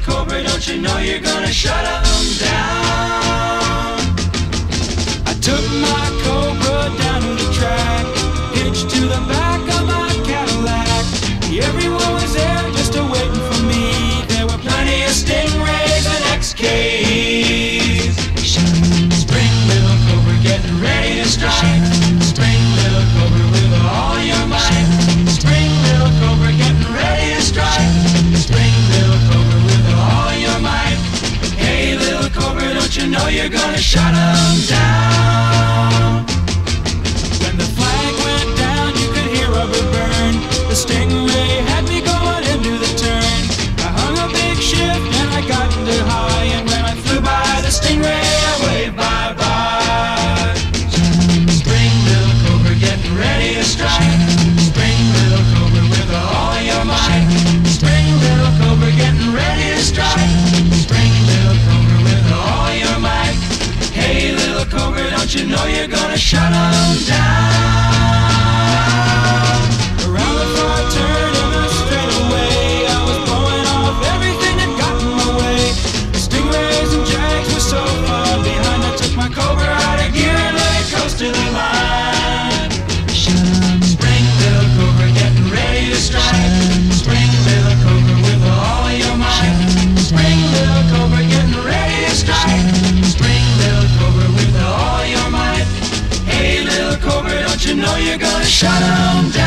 cobra, don't you know you're gonna shut them down? you're gonna shut them down. When the flag went down, you could hear rubber burn. The stingray Don't you know you're gonna shut them down? Around the turn and I was blowing off everything that got in my way. Stingrays and were so far behind. I took my Cobra out of gear and let it coast to the line. Up. Spring, little Cobra, getting ready to strike. Spring, little Cobra, with all your might. Spring, little Cobra, getting ready to strike. you're gonna shut them down.